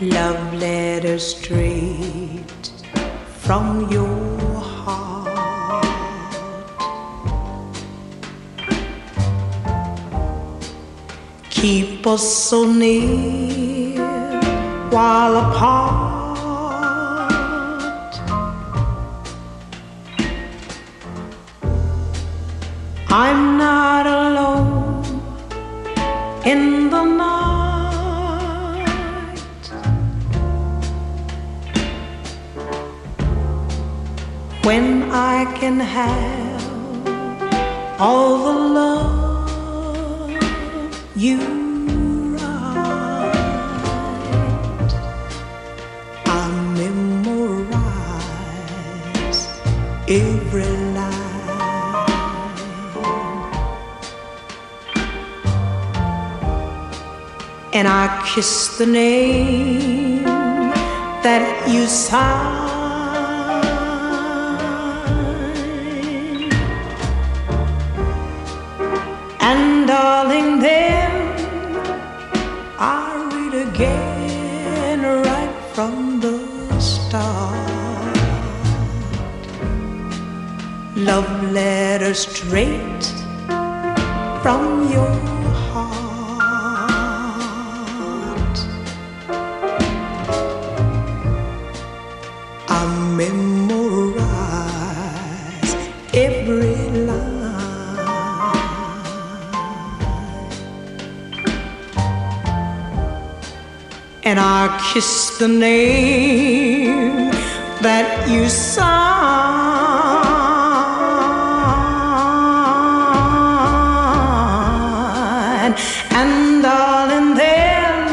Love letter straight from your heart. Keep us so near while apart. I'm not alone in When I can have all the love you write, I memorize every line. and I kiss the name that you sign. And darling, then I read again right from the start. Love letter straight from your heart. I memorize and I kiss the name that you sign, and darling, then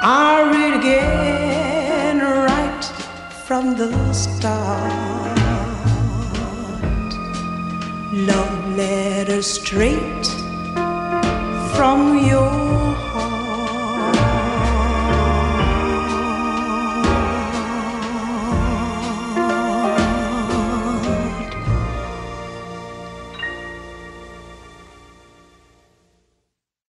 I read again right from the start. Love letter straight from your